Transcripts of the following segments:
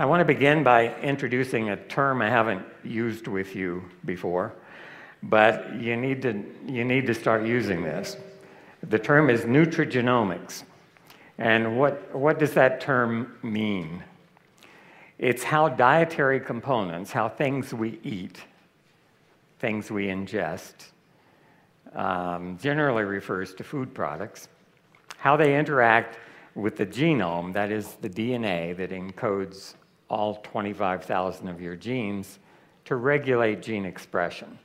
I want to begin by introducing a term I haven't used with you before, but you need to, you need to start using this. The term is nutrigenomics. And what, what does that term mean? It's how dietary components, how things we eat, things we ingest, um, generally refers to food products, how they interact with the genome, that is the DNA that encodes all 25,000 of your genes, to regulate gene expression.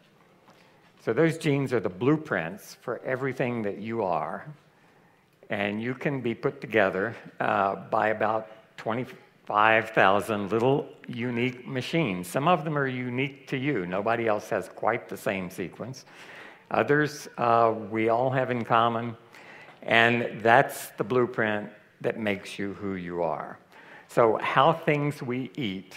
So those genes are the blueprints for everything that you are. And you can be put together uh, by about 25,000 little unique machines. Some of them are unique to you. Nobody else has quite the same sequence. Others uh, we all have in common. And that's the blueprint that makes you who you are. So, how things we eat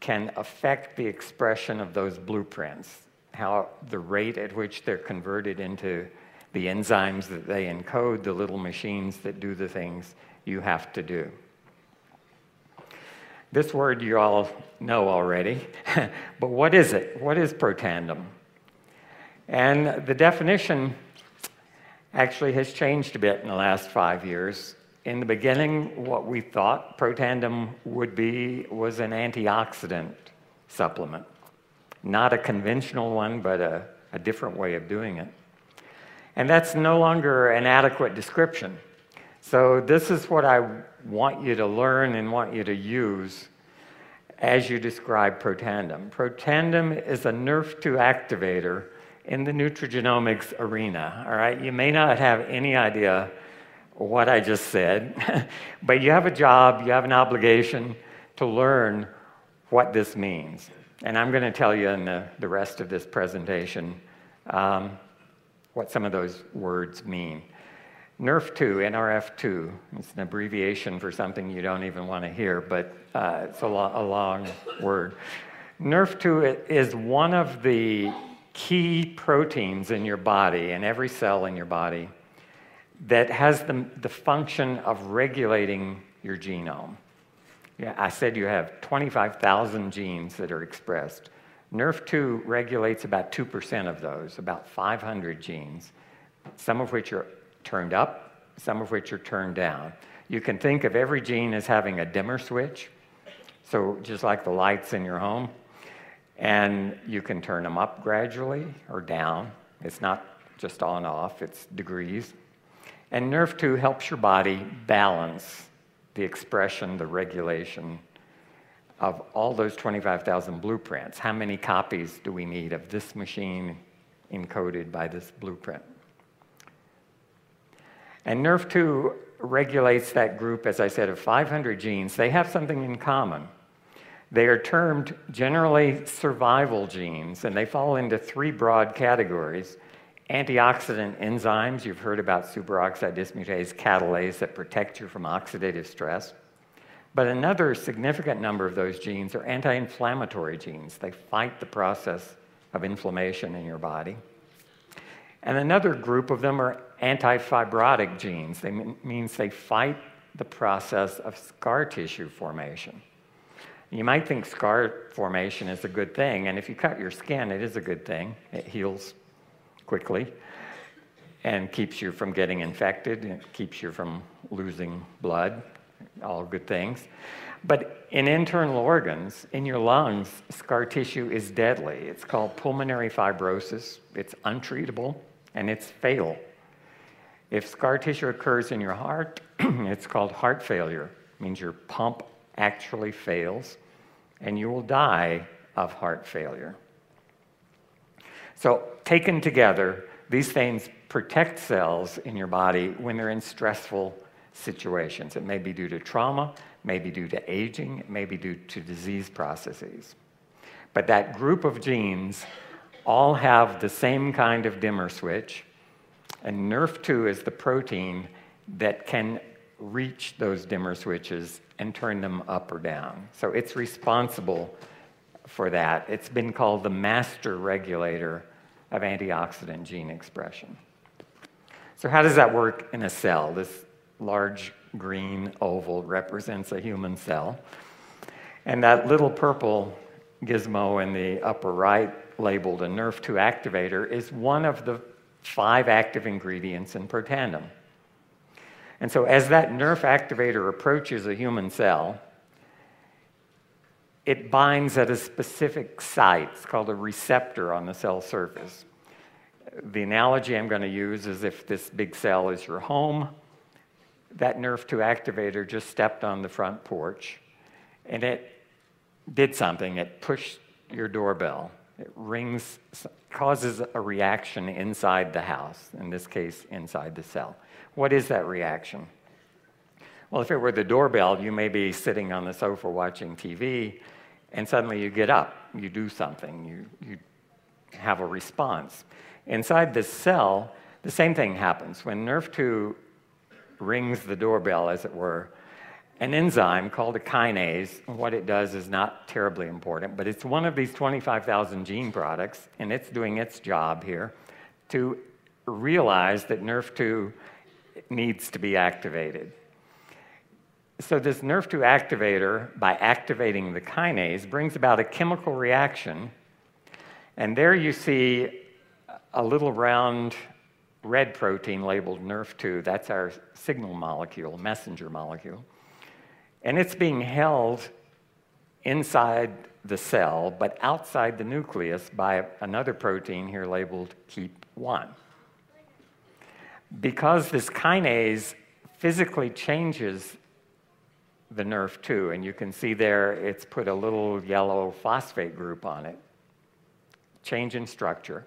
can affect the expression of those blueprints, how the rate at which they're converted into the enzymes that they encode, the little machines that do the things you have to do. This word you all know already, but what is it? What is Protandim? And the definition actually has changed a bit in the last five years. In the beginning, what we thought Protandim would be was an antioxidant supplement. Not a conventional one, but a, a different way of doing it. And that's no longer an adequate description. So, this is what I want you to learn and want you to use as you describe Protandim. Protandim is a NRF2 activator in the nutrigenomics arena. All right, you may not have any idea what I just said, but you have a job, you have an obligation to learn what this means. And I'm going to tell you in the, the rest of this presentation um, what some of those words mean. NRF2, NRF2, it's an abbreviation for something you don't even want to hear, but uh, it's a, lo- a long word. NRF2 is one of the key proteins in your body, in every cell in your body, that has the, the function of regulating your genome. Yeah, I said you have 25,000 genes that are expressed. NRF2 regulates about 2% of those, about 500 genes, some of which are turned up, some of which are turned down. You can think of every gene as having a dimmer switch. So, just like the lights in your home, and you can turn them up gradually or down. It's not just on off, it's degrees. And NRF2 helps your body balance the expression, the regulation of all those 25,000 blueprints. How many copies do we need of this machine encoded by this blueprint? And NRF2 regulates that group, as I said, of 500 genes. They have something in common. They are termed generally survival genes, and they fall into three broad categories. Antioxidant enzymes, you've heard about superoxide dismutase catalase that protect you from oxidative stress. But another significant number of those genes are anti inflammatory genes. They fight the process of inflammation in your body. And another group of them are anti fibrotic genes. They means they fight the process of scar tissue formation. You might think scar formation is a good thing, and if you cut your skin, it is a good thing. It heals quickly and keeps you from getting infected, it keeps you from losing blood, all good things. But in internal organs, in your lungs, scar tissue is deadly. It's called pulmonary fibrosis, it's untreatable, and it's fatal. If scar tissue occurs in your heart, it's called heart failure. It means your pump actually fails, and you will die of heart failure. So, taken together, these things protect cells in your body when they're in stressful situations. It may be due to trauma, may be due to aging, it may be due to disease processes. But that group of genes all have the same kind of dimmer switch, and NRF2 is the protein that can reach those dimmer switches and turn them up or down. So it's responsible for that. It's been called the master regulator of antioxidant gene expression. So, how does that work in a cell? This large green oval represents a human cell. And that little purple gizmo in the upper right, labeled a NRF2 activator, is one of the five active ingredients in Protandim. And so, as that NRF activator approaches a human cell, it binds at a specific site. It's called a receptor on the cell surface. The analogy I'm going to use is if this big cell is your home, that NRF2 activator just stepped on the front porch and it did something. It pushed your doorbell. It rings, causes a reaction inside the house, in this case, inside the cell. What is that reaction? Well, if it were the doorbell, you may be sitting on the sofa watching TV, and suddenly you get up, you do something, you, you have a response. Inside this cell, the same thing happens. When NRF2 rings the doorbell, as it were, an enzyme called a kinase, what it does is not terribly important, but it's one of these 25,000 gene products, and it's doing its job here to realize that NRF2 needs to be activated. So, this NRF2 activator, by activating the kinase, brings about a chemical reaction. And there you see a little round red protein labeled NRF2. That's our signal molecule, messenger molecule. And it's being held inside the cell, but outside the nucleus by another protein here labeled KEAP1. Because this kinase physically changes the NRF2, and you can see there it's put a little yellow phosphate group on it, change in structure.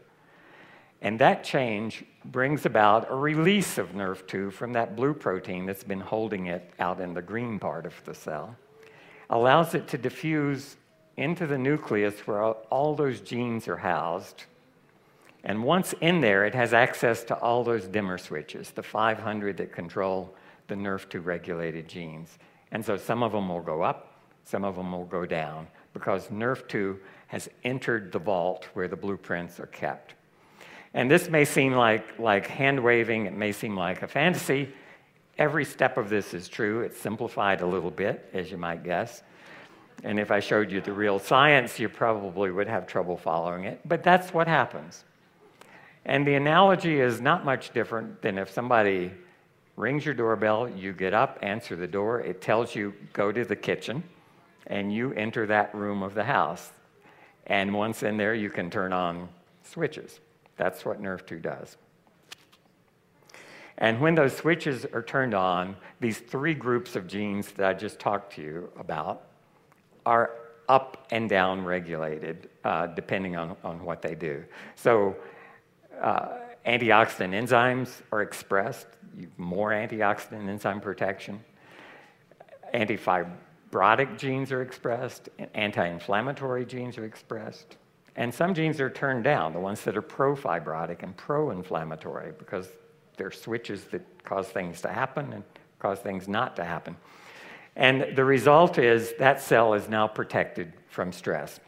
And that change brings about a release of NRF2 from that blue protein that's been holding it out in the green part of the cell, allows it to diffuse into the nucleus where all those genes are housed. And once in there, it has access to all those dimmer switches, the 500 that control the NRF2 regulated genes. And so some of them will go up, some of them will go down, because NRF2 has entered the vault where the blueprints are kept. And this may seem like, like hand waving, it may seem like a fantasy. Every step of this is true. It's simplified a little bit, as you might guess. And if I showed you the real science, you probably would have trouble following it. But that's what happens. And the analogy is not much different than if somebody rings your doorbell, you get up, answer the door, it tells you go to the kitchen, and you enter that room of the house. And once in there, you can turn on switches. That's what NRF2 does. And when those switches are turned on, these three groups of genes that I just talked to you about are up and down regulated uh, depending on, on what they do. So, uh, antioxidant enzymes are expressed, more antioxidant enzyme protection. Antifibrotic genes are expressed, anti inflammatory genes are expressed. And some genes are turned down, the ones that are pro-fibrotic and pro-inflammatory, because they're switches that cause things to happen and cause things not to happen. And the result is that cell is now protected from stress.